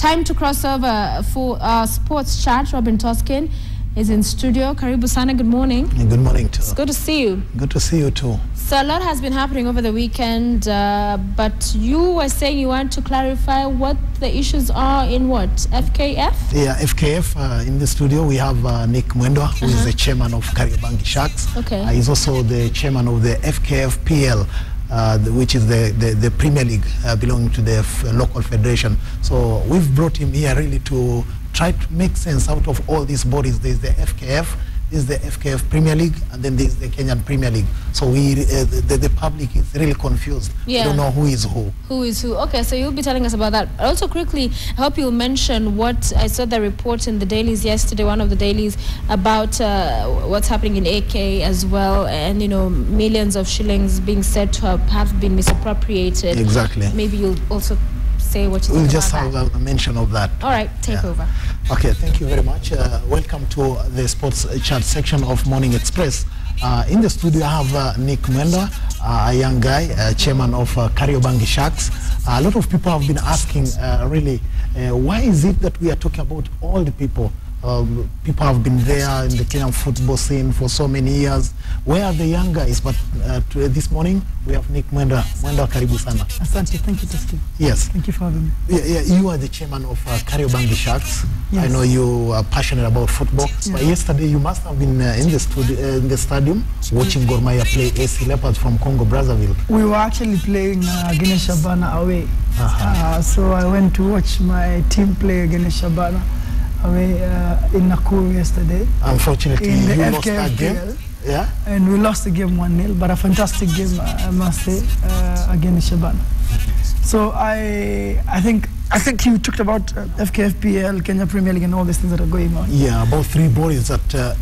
Time to cross over for our sports chat. Robin Toskin is in studio. Karibu Sana, good morning. Good morning to It's good to see you. Good to see you too. So a lot has been happening over the weekend, uh, but you were saying you want to clarify what the issues are in what FKF. Yeah, FKF uh, in the studio we have uh, Nick Mwendwa, who is the chairman of Kariobangi Sharks. Okay. Uh, he's also the chairman of the FKF PL. Uh, the, which is the, the, the Premier League uh, belonging to the f- local federation. So we've brought him here really to try to make sense out of all these bodies. There's the FKF, there's the FKF Premier League, and then there's the Kenyan Premier League. So we, uh, the, the public is really confused. Yeah. They don't know who is who. Who is who? Okay, so you'll be telling us about that. Also, quickly, I hope you'll mention what I saw the report in the dailies yesterday, one of the dailies, about uh, what's happening in AK as well, and you know, millions of shillings being said to have, have been misappropriated. Exactly. Maybe you'll also say what you We'll just have that. a, mention of that. All right, take Yeah. over. Okay, thank you very much. Uh, welcome to the sports chat section of Morning Express. Uh, in the studio, I have uh, Nick Mwendwa, uh, a young guy, uh, chairman of uh, Kariobangi Sharks. a lot of people have been asking, uh, really, uh, why is it that we are talking about all the people? Um, people have been there in the Kenyan football scene for so many years. Where are the young guys? But uh, to, uh, this morning, we have Nick Mwenda. Mwenda, karibu sana. Asante, thank you, Testy. Yes. Thank you for having me. Yeah, yeah, you are the chairman of uh, Kariobangi Sharks. Yes. I know you are passionate about football. Yeah. But yesterday you must have been uh, in the studio, uh, in the stadium, watching Gor Mahia play AC Leopards from Congo Brazzaville. We were actually playing uh, against Shabana away. Uh-huh. Uh, so I went to watch my team play against Shabana away uh, in Nakuru yesterday. Unfortunately, In the you lost that FKF game. Yeah. And we lost the game 1 0, but a fantastic game, uh, I must say, uh, against Shabana. So I, I think I think you talked about uh, FKFPL, Kenya Premier League, and all these things that are going on. Yeah, about three bodies that uh,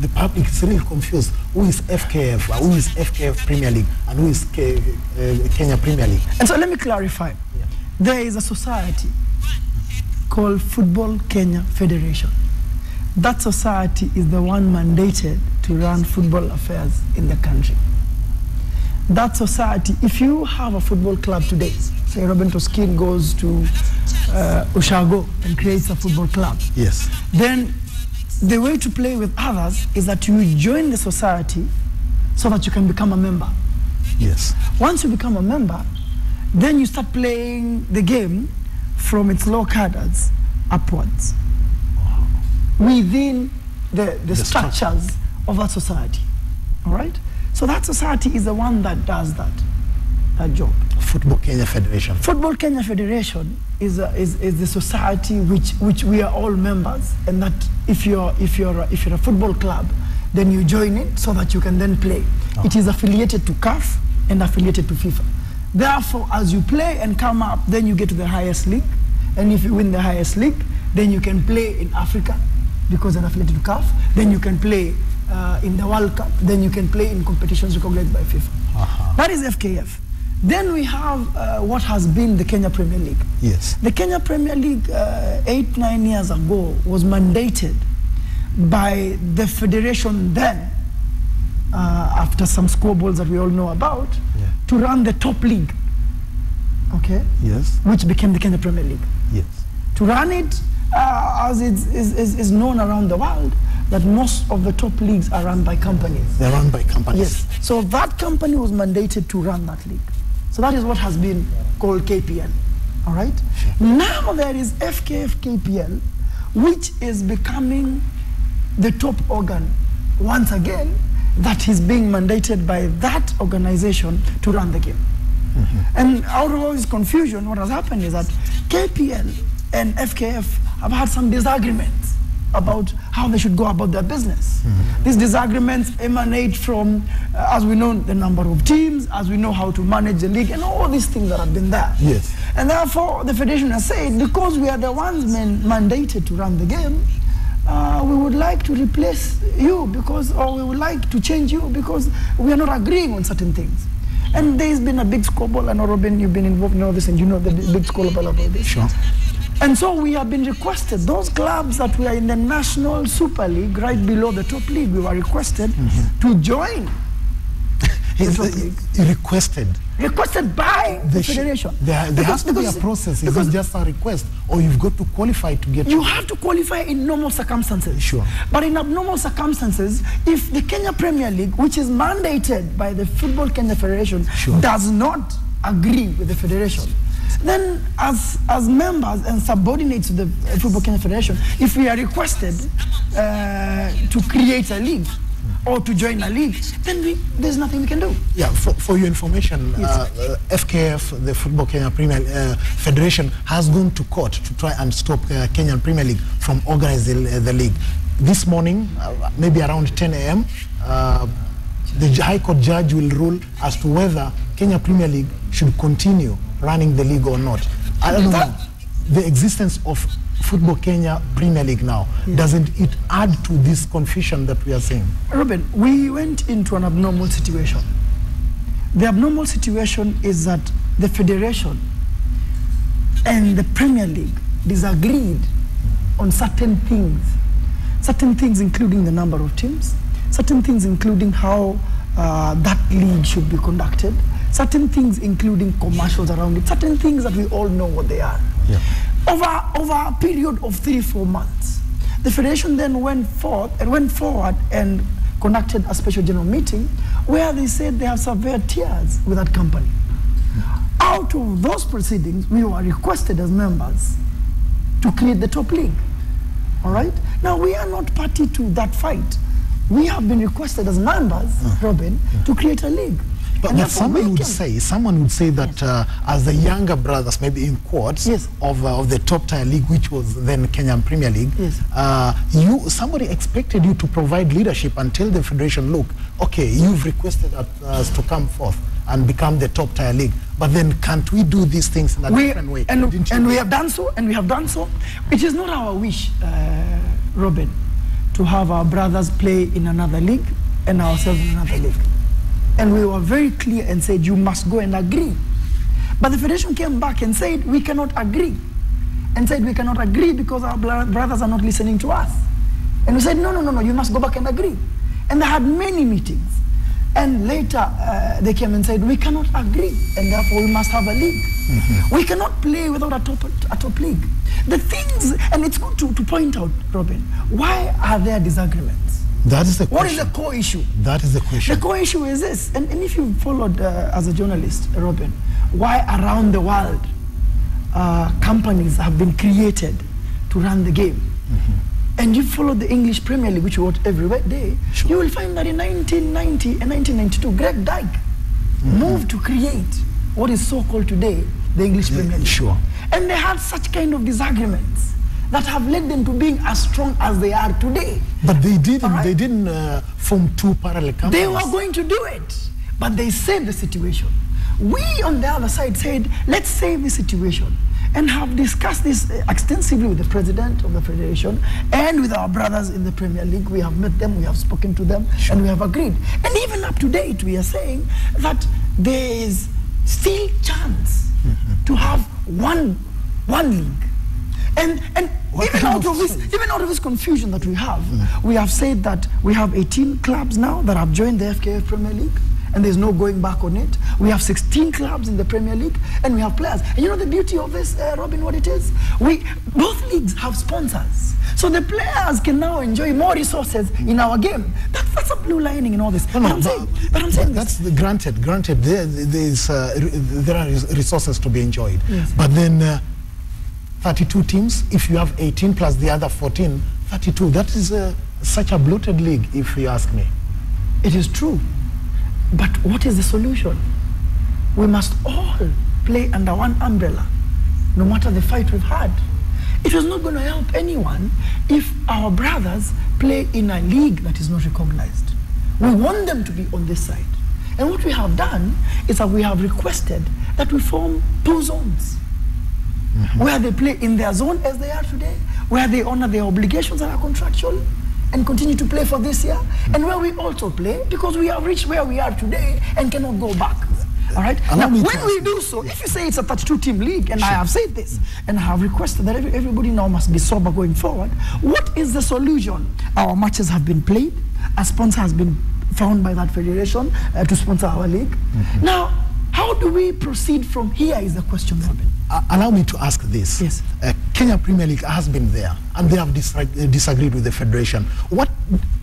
the public is really confused. Who is FKF? Uh, Who is FKF Premier League? And who is K- uh, Kenya Premier League? And so let me clarify. There is a society called Football Kenya Federation. That society is the one mandated to run football affairs in the country. That society, if you have a football club today, say Robin Toskin goes to uh, Ushago and creates a football club, Yes. then the way to play with others is that you join the society so that you can become a member. Yes. Once you become a member, then you start playing the game from its low cadres upwards within the, the, The structure. structures of that society. All right? So that society is the one that does that, that job. Football Kenya Federation. Football Kenya Federation is, a, is, is the society which, which we are all members, and that if you're, if, you're a, if you're a football club, then you join it so that you can then play. It ah. is affiliated to CAF and affiliated to FIFA. Therefore, as you play and come up, then you get to the highest league, and if you win the highest league, then you can play in Africa because they're affiliated to CAF. Then you can play uh, in the World Cup. Then you can play in competitions recognized by FIFA. That is FKF. Then we have uh, what has been the Kenya Premier League. Yes. The Kenya Premier League, uh, eight, nine years ago, was mandated by the federation then, uh, after some squabbles that we all know about, Yeah. to run the top league, okay, Yes. which became the Kenya Premier League. Yes. To run it, uh, as it is, is, is known around the world, that most of the top leagues are run by companies. They're run by companies. Yes. So that company was mandated to run that league. So that is what has been called KPL. All right. Now there is FKF KPL, which is becoming the top organ once again that is being mandated by that organization to run the game. And out of all this confusion, what has happened is that KPL and FKF have had some disagreements about how they should go about their business. These disagreements emanate from, uh, as we know, the number of teams, as we know how to manage the league, and all these things that have been there. Yes. And therefore, the federation has said, because we are the ones man- mandated to run the game, uh, we would like to replace you because, or we would like to change you because we are not agreeing on certain things. And there's been a big squabble. I know, Robin, you've been involved in all this, and you know the big squabble about this. Sure. And so we have been requested, those clubs that were in the National Super League, right below the top league, we were requested to join He's, uh, requested. requested by the, federation. There, there has to be a process. It's not just a request, or you've got to qualify to get. You have to qualify in normal circumstances. Sure. But in abnormal circumstances, if the Kenya Premier League, which is mandated by the Football Kenya Federation, Sure. does not agree with the federation, then as, as members and subordinates to the Football Kenya Federation, if we are requested uh, to create a league or to join a league, then we, there's nothing we can do. Yeah, for, for your information, uh, uh, FKF, the Football Kenya Premier uh, Federation, has gone to court to try and stop uh, Kenyan Premier League from organizing the, the league. This morning, uh, maybe around 10 a.m., uh, the High Court judge will rule as to whether Kenya Premier League should continue running the league or not. I don't know. The existence of Football Kenya Premier League now, doesn't it add to this confusion that we are seeing? Robin, we went into an abnormal situation. The abnormal situation is that the federation and the Premier League disagreed on certain things. Certain things, including the number of teams, certain things, including how uh, that league should be conducted, certain things, including commercials around it, certain things that we all know what they are. Yeah. Over, over a period of three, four months, the federation then went forth and went forward and conducted a special general meeting where they said they have severed tears with that company. Out of those proceedings, we were requested as members to create the top league. All right? Now, we are not party to that fight. We have been requested as members, uh-huh. Robin, to create a league. But, but someone would say, someone would say that uh, as the younger brothers, maybe in quotes, Yes. of, uh, of the top tier league, which was then Kenyan Premier League, Yes. uh, you somebody expected you to provide leadership and tell the federation, look, okay, you've requested us us to come forth and become the top tier league, but then can't we do these things in a we, different way? and, and we have done so, and we have done so. It is not our wish, uh, Robin, to have our brothers play in another league and ourselves in another league. And we were very clear and said, you must go and agree. But the federation came back and said, we cannot agree. And said, we cannot agree because our brothers are not listening to us. And we said, no, no, no, no, you must go back and agree. And they had many meetings. And later uh, they came and said, we cannot agree, and therefore we must have a league. We cannot play without a top, a top league. The things, and it's good to, to point out, Robin, why are there disagreements? That is the What is question. the core issue? that is the question. The core issue is this, and, and if you followed uh, as a journalist, Robin, why around the world uh, companies have been created to run the game, and you follow the English Premier League, which you watch every we- Sure. you will find that in 1990 and 1992, Greg Dyke moved to create what is so called today the English Premier League. sure. And they had such kind of disagreements that have led them to being as strong as they are today. But they didn't. Right. They didn't uh, form two parallel companies. They were going to do it, but they saved the situation. We on the other side said, let's save the situation and have discussed this extensively with the president of the federation and with our brothers in the Premier League. We have met them, we have spoken to them, and we have agreed. And even up to date, we are saying that there is still chance to have one, one league. And, and What even out of this, even out of this confusion that we have, we have said that we have 18 clubs now that have joined the FKF Premier League, and there's no going back on it. We have 16 clubs in the Premier League, and we have players. And you know the beauty of this, uh, Robin, what it is? We both leagues have sponsors, so the players can now enjoy more resources in our game. That, that's a blue lining in all this. No, but no, I'm saying, but I'm saying that's the, granted. Granted, there, there is uh, there are resources to be enjoyed. But then, uh, 32 teams. If you have 18 plus the other 14, 32. That is uh, such a bloated league, if you ask me. It is true. But what is the solution? We must all play under one umbrella, no matter the fight we've had. It was not going to help anyone if our brothers play in a league that is not recognized. We want them to be on this side. And what we have done is that we have requested that we form two zones where they play in their zone as they are today, where they honor their obligations that are contractual and continue to play for this year, and where we also play because we have reached where we are today and cannot go back. All right. Now, when we do so, if you say it's a 32-team league, and I have said this, and I have requested that every, everybody now must be sober going forward, what is the solution? Our matches have been played, a sponsor has been found by that federation uh, to sponsor our league. Now, how do we proceed from here is the question, Robin. Uh, allow me to ask this. Yes. Uh, Kenya Premier League has been there, and they have disag- uh, disagreed with the federation. What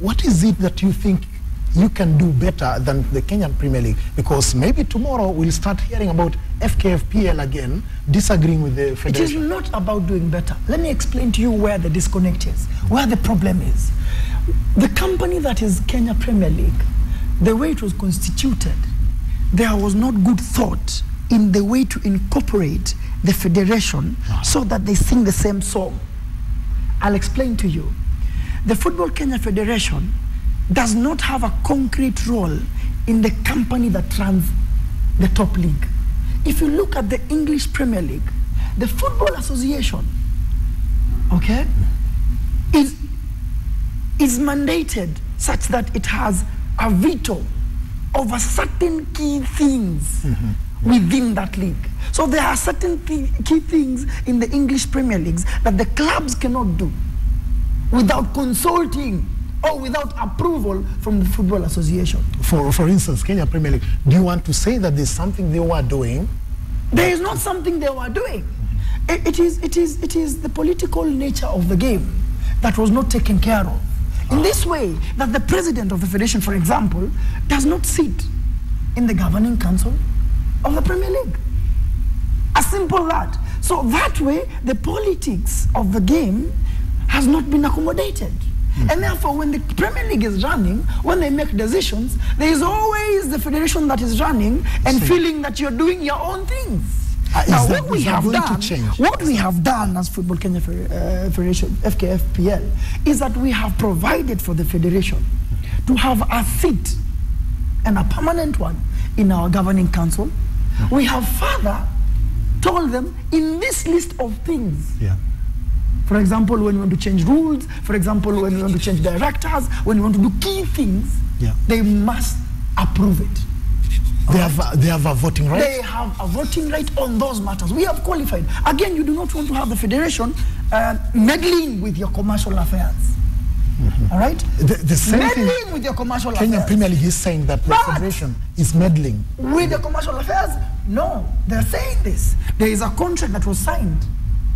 What is it that you think you can do better than the Kenyan Premier League? Because maybe tomorrow we'll start hearing about FKFPL again disagreeing with the federation. It is not about doing better. Let me explain to you where the disconnect is, where the problem is. The company that is Kenya Premier League, the way it was constituted, there was not good thought in the way to incorporate the federation so that they sing the same song. I'll explain to you. The Football Kenya Federation does not have a concrete role in the company that runs the top league. If you look at the English Premier League, the Football Association, okay, is, is mandated such that it has a veto over certain key things within that league. So there are certain key, key things in the English Premier Leagues that the clubs cannot do without consulting or without approval from the Football Association. For, for instance, Kenya Premier League, do you want to say that there's something they were doing? There is not something they were doing. It, it, is, it, is, it is the political nature of the game that was not taken care of. In this way, that the president of the federation, for example, does not sit in the governing council of the Premier League. As simple that. So that way, the politics of the game has not been accommodated. Hmm. And therefore, when the Premier League is running, when they make decisions, there is always the federation that is running and feeling that you're doing your own things. Uh, now, that- what we have done, what we have done as Football Kenya uh, Federation, FKFPL, is that we have provided for the federation to have a seat and a permanent one in our governing council. We have further told them in this list of things Yeah. for example, when you want to change rules, for example, when you want to change directors, when you want to do key things, Yeah. they must approve it. They have, a- they have a voting right? They have a voting right on those matters. We have qualified. Again, you do not want to have the federation uh, meddling with your commercial affairs. All right? The, the same thing, meddling with your commercial Kenya affairs. Premier League is saying that the But- federation is meddling. with the commercial affairs? No, they're saying this. There is a contract that was signed,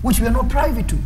which we are not privy to.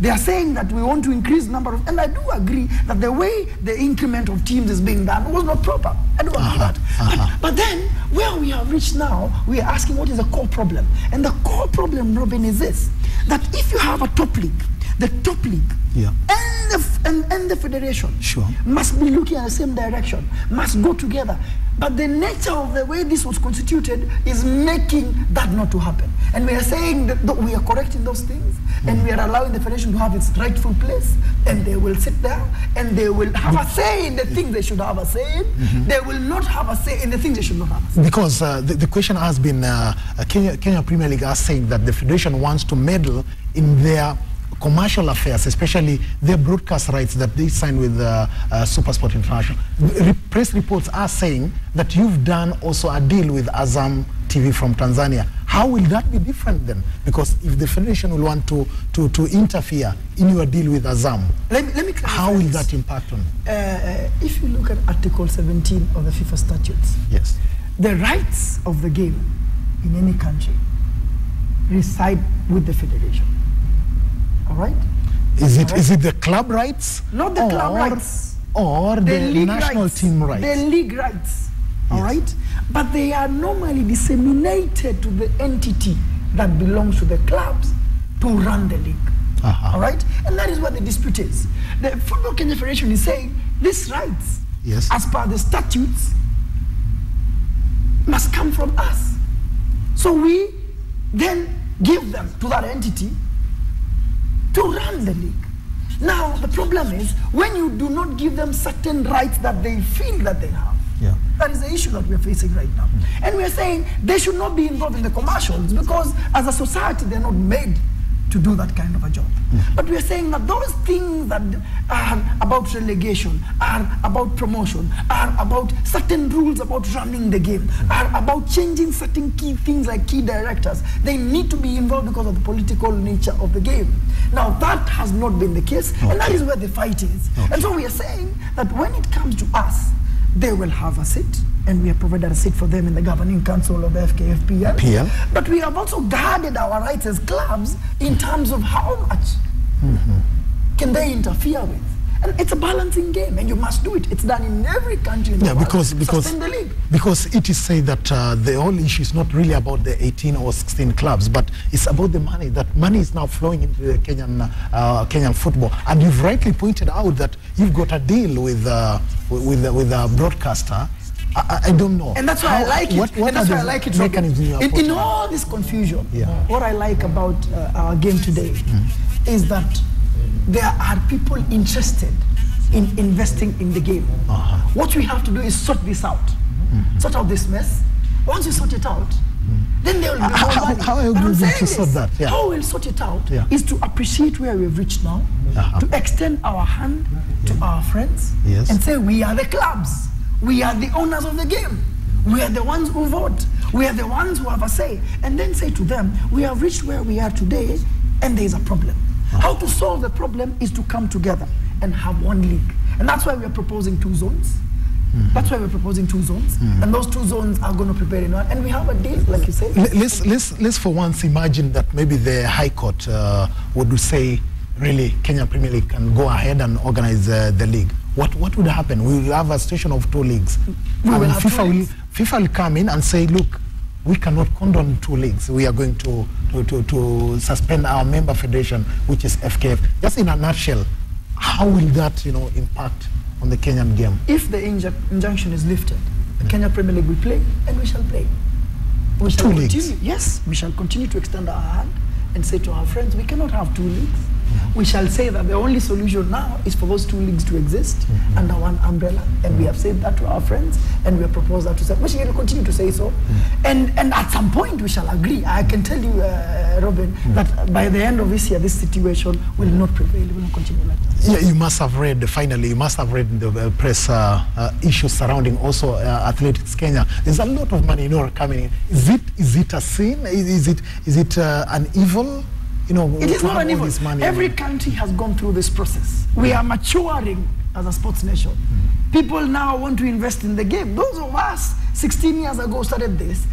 They are saying that we want to increase number of, and I do agree that the way the increment of teams is being done was not proper. I do agree that. Uh -huh. But, but then, where we have reached now, we are asking what is the core problem, and the core problem, Robin, is this: that if you have a top league, the top league, Yeah. and the and, and the federation, Sure. must be looking at the same direction, must go together. But the nature of the way this was constituted is making that not to happen. And we are saying that we are correcting those things and we are allowing the federation to have its rightful place and they will sit there and they will have a say in the things they should have a say in. They will not have a say in the things they should not have a say Because uh, the, the question has been, uh, uh, Kenya, Kenya Premier League has said that the federation wants to meddle in their commercial affairs, especially their broadcast rights that they signed with uh, uh, Supersport International. Re- press reports are saying that you've done also a deal with Azam TV from Tanzania. How will that be different then? Because if the federation will want to, to, to interfere in your deal with Azam, Let me, let me how will that impact on? Uh, uh, if you look at Article 17 of the FIFA statutes, Yes. the rights of the game in any country reside with the federation. Right? Is it, Alright. is it the club rights? Not the club rights. Or the, league national rights, team rights? The league rights. All Yes. right? But they are normally disseminated to the entity that belongs to the clubs to run the league. Uh-huh. All right? And that is what the dispute is. The Football Kenya Federation is saying these rights, Yes. as per the statutes, must come from us. So we then give them to that entity to run the league. Now, the problem is when you do not give them certain rights that they feel that they have. Yeah. That is the issue that we are facing right now. Mm. And we are saying they should not be involved in the commercials because as a society they're not made to do that kind of a job. Mm. But we are saying that those things that are about relegation, are about promotion, are about certain rules about running the game, are about changing certain key things like key directors, they need to be involved because of the political nature of the game. Now that has not been the case, and that is where the fight is. And so we are saying that when it comes to us, they will have a seat, and we have provided a seat for them in the governing council of FKFPL. PL. But we have also guarded our rights as clubs in terms of how much can they interfere with. And it's a balancing game, and you must do it. It's done in every country in the Yeah, world. because because Suspend the league. because it is said that uh, the whole issue is not really about the 18 or 16 clubs, but it's about the money. That money is now flowing into the Kenyan uh, Kenyan football, and you've rightly pointed out that you've got a deal with uh, with with a broadcaster. I, I- don't know. And that's why I like it. What, what and that's why I like it. Robin. mechanisms you are In, in all this confusion, Yeah. what I like about uh, our game today is that there are people interested in investing in the game. Uh-huh. What we have to do is sort this out. Mm-hmm. Sort out this mess. Once you sort it out, then there will be Uh, more how- money. how are you going to sort that? Yeah. How we'll sort it out Yeah. is to appreciate where we've reached now, Uh-huh. to extend our hand to our friends, Yes. and say we are the clubs. We are the owners of the game. We are the ones who vote. We are the ones who have a say. And then say to them, we have reached where we are today and there is a problem. How to solve the problem is to come together and have one league. And that's why we are proposing two zones. That's why we're proposing two zones. And those two zones are going to prepare in one. And we have a deal, like you said. Let's, let's, let's for once imagine that maybe the High Court uh, would say, really, Kenya Premier League can go ahead and organize uh, the league. What, what would happen? We will have a situation of two leagues. We And will have two FIFA, will. FIFA will come in and say, look, we cannot condone two leagues. We are going to, to, to, to suspend our member federation, which is FKF. Just in a nutshell, how will that you know, impact on the Kenyan game? If the inju- injunction is lifted, the Kenya Premier League will play and we shall play. We shall Two leagues. Yes, we shall continue to extend our hand and say to our friends, we cannot have two leagues. We shall say that the only solution now is for those two leagues to exist under one umbrella, and we have said that to our friends, and we have proposed that to say, we shall continue to say so, and and at some point we shall agree. I can tell you, uh, Robin, that by the end of this year, this situation will not prevail. It will not continue like that. Yeah, you must have read, finally, you must have read the press uh, uh, issues surrounding also uh, Athletics Kenya. There's a lot of money, you know, coming in. Is it, is it a sin? Is, is it, is it uh, an evil? You know, It is not an evil. Every country has gone through this process. We are maturing as a sports nation. People now want to invest in the game. Those of us 16 years ago started this,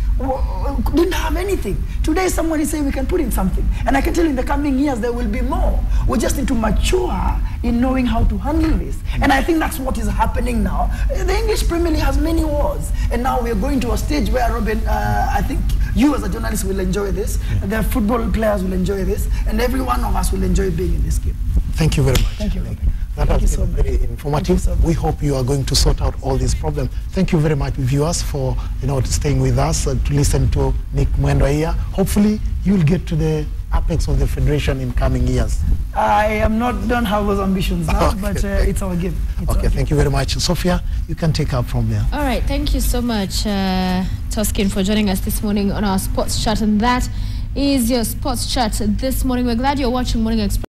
didn't have anything. Today someone is saying we can put in something. And I can tell you in the coming years there will be more. We just need to mature in knowing how to handle this. And I think that's what is happening now. The English Premier League has many wars. And now we're going to a stage where, Robin, uh, I think you as a journalist will enjoy this. The football players will enjoy this. And every one of us will enjoy being in this game. Thank you very much. Thank you, That Thank has been so much. very informative. So we hope you are going to sort out all these problems. Thank you very much, viewers, for you know staying with us uh, to listen to Nick Mwendwa here. Hopefully, you'll get to the apex of the federation in coming years. I am not, don't have those ambitions now, Okay. but uh, it's our game. It's Okay, game. thank you very much, Sophia. You can take up from there. All right, thank you so much, uh, Toskin, for joining us this morning on our sports chat. And that is your sports chat this morning. We're glad you're watching Morning Express.